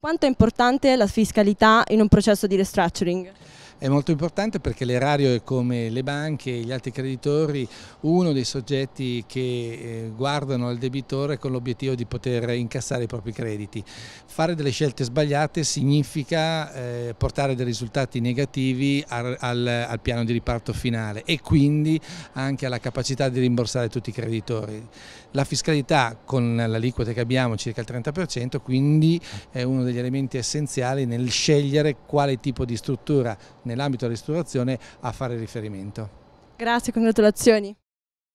Quanto è importante la fiscalità in un processo di restructuring? È molto importante perché l'erario è come le banche e gli altri creditori uno dei soggetti che eh, guardano al debitore con l'obiettivo di poter incassare i propri crediti. Fare delle scelte sbagliate significa eh, portare dei risultati negativi al, al, al piano di riparto finale e quindi anche alla capacità di rimborsare tutti i creditori. La fiscalità con l'aliquota che abbiamo, circa il 30%, quindi è uno degli elementi essenziali nel scegliere quale tipo di struttura nell'ambito della ristorazione a fare riferimento. Grazie, congratulazioni.